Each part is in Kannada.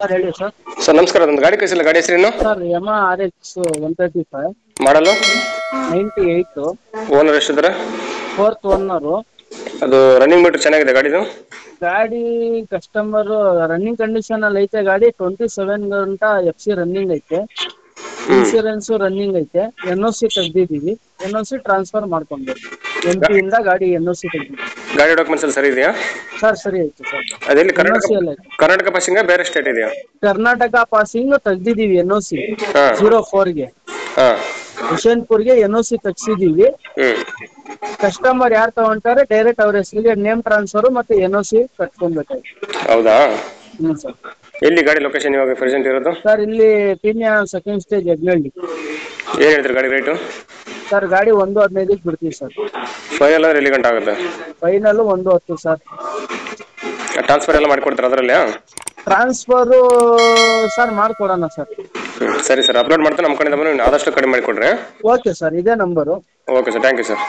ಸರ್ ಹೇಳಿ ಸರ್. ಸರ್ ನಮಸ್ಕಾರ. ಅದೊಂದು ಗಾಡಿ ಕಳಿಸಿಲ್ಲ. ಗಾಡಿ ಹೆಸರೇನು sir Yamaha R X one thirty five ಮಾಡಲು? ನೈಂಟಿ ಏಯ್ಟು ಓನರ್ ಎಷ್ಟಿದ್ದಾರೆ? ಫೋರ್ತ್ ಒನ್ನರು ಅದು ರನ್ನಿಂಗ್ ಮೀಟರ್ ಚೆನ್ನಾಗಿದೆ ಗಾಡಿದು? ಗಾಡಿ ಕಸ್ಟಮರ್ ರನ್ನಿಂಗ್ ಕಂಡೀಷನ್ ಅಲ್ಲಿ ಐತೆ. ಗಾಡಿ ಟ್ವೆಂಟಿ ಸೆವೆನ್ ಗಂಟ ಎಫ್ ಸಿ ರನ್ನಿಂಗ್ ಐತೆ. ಇನ್ಸೂರೆನ್ಸ್ ರನ್ನಿಂಗ್ ಐತೆ. ಎನ್ ಒ ಸಿ ತೆಗ್ದಿದೀವಿ ಎನ್ ಒ ಸಿ ಟ್ರಾನ್ಸ್ಫರ್ ಮಾಡ್ಕೊಂಡ್ಬಿಡ್ತೀವಿ ಎಂ ಪಿ ಇಂದ ಗಾಡಿ ಎನ್ ಒ ಸಿ ತೆಗ್ದಿದ್ದೀವಿ. ಗಾಡಿ ಡಾಕ್ಯುಮೆಂಟ್ಸ್ ಎಲ್ಲ ಸರಿ ಇದೆಯಾ? ಸರ್ ಸರಿ ಆಯ್ತು ಸರ್ ಅದೆಲ್ಲಿ ಕರ್ನಾಟಕ ಪಾಸಿಂಗ್ ಕರ್ನಾಟಕ ಪಾಸಿಂಗ ಬೇರೆ ಸ್ಟೇಟ್ ಇದೆಯಾ? ಕರ್ನಾಟಕ ಪಾಸಿಂಗ್ ತೆಗ್ದಿದೀವಿ ಎನ್ ಒ ಸಿ ಹಾ. ಜೀರೋ ಫೋರ್ಗೆ ಹಾಂ. ಹುಷೇನ್ಪುರ್ಗೆ ಎನ್ ಒ ಸಿ ತೆಗ್ಸಿದೀವಿ ಕಸ್ಟಮರ್ ಯಾರು ತಗೊಂತಾರೆ ಡೈರೆಕ್ಟ್ ಅವ್ರ ಹೆಸರಿಗೆ ನೇಮ್ ಟ್ರಾನ್ಸ್ಫರ್ ಮತ್ತೆ ಎನ್ ಒ ಸಿ ಕಟ್ಕೊಂಡ್ಬೇಕಾಗಿ ಹೌದಾ? ಹ್ಞೂ ಸರ್ ಎಲ್ಲಿ ಗಾಡಿ ಲೊಕೇಶನ್ ಇವಾಗ ಪ್ರೆಸೆಂಟ್ ಇರೋದು? ಸರ್ ಇಲ್ಲಿ ಪೀಣ್ಯ ಸೆಕೆಂಡ್ ಸ್ಟೇಜ್ ಯಜ್ಞಳ್ಳಿ. ಏನ್ ಹೇಳ್ತೀರಿ ಗಾಡಿ ರೇಟು ಸರ್ ಗಾಡಿ ಒಂದು ಹದಿನೈದಕ್ಕೆ ಬಿಡ್ತೀವಿ ಸರ್. ಫೈನಲ್ ಅಂದ್ರೆ ಎಲ್ಲಿ ಗಂಟೆ ಆಗುತ್ತೆ? ಫೈನಲ್ ಒಂದು ಹತ್ತು ಸರ್. ಟ್ರಾನ್ಸ್ಫರ್ ಎಲ್ಲ ಮಾಡಿಕೊಡ್ತಾರೆ ಅದರಲ್ಲಿ? ಟ್ರಾನ್ಸ್ಫರ್ ಸರ್ ಮಾಡ್ಕೊಡೋಣ ಸರ್. ಸರಿ ಸರ್. ಅಪ್ಲೋಡ್ ಮಾಡ್ತಾ ನಮ್ಮ ಕಡೆ ಬಂದು ಆದಷ್ಟು ಕಡಿಮೆ ಮಾಡಿಕೊಡ್ರಿ. ಓಕೆ ಸರ್ ಇದೇ number okay sir thank you sir.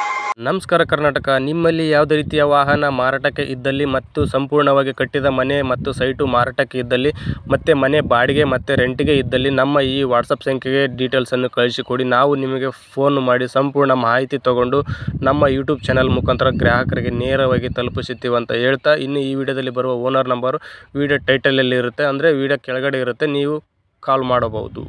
ನಮಸ್ಕಾರ ಕರ್ನಾಟಕ. ನಿಮ್ಮಲ್ಲಿ ಯಾವುದೇ ರೀತಿಯ ವಾಹನ ಮಾರಾಟಕ್ಕೆ ಇದ್ದಲ್ಲಿ ಮತ್ತು ಸಂಪೂರ್ಣವಾಗಿ ಕಟ್ಟಿದ ಮನೆ ಮತ್ತು ಸೈಟು ಮಾರಾಟಕ್ಕೆ ಇದ್ದಲ್ಲಿ ಮತ್ತು ಮನೆ ಬಾಡಿಗೆ ಮತ್ತು ರೆಂಟಿಗೆ ಇದ್ದಲ್ಲಿ ನಮ್ಮ ಈ ವಾಟ್ಸಪ್ ಸಂಖ್ಯೆಗೆ ಡೀಟೇಲ್ಸನ್ನು ಕಳಿಸಿಕೊಡಿ. ನಾವು ನಿಮಗೆ ಫೋನ್ ಮಾಡಿ ಸಂಪೂರ್ಣ ಮಾಹಿತಿ ತಗೊಂಡು ನಮ್ಮ ಯೂಟ್ಯೂಬ್ ಚಾನಲ್ ಮುಖಾಂತರ ಗ್ರಾಹಕರಿಗೆ ನೇರವಾಗಿ ತಲುಪಿಸುತ್ತೀವಿ ಅಂತ ಹೇಳ್ತಾ ಇನ್ನು ಈ ವಿಡಿಯೋದಲ್ಲಿ ಬರುವ ಓನರ್ ನಂಬರು ವಿಡಿಯೋ ಟೈಟಲಲ್ಲಿ ಇರುತ್ತೆ. ಅಂದರೆ ವಿಡಿಯೋ ಕೆಳಗಡೆ ಇರುತ್ತೆ. ನೀವು ಕಾಲ್ ಮಾಡಬಹುದು.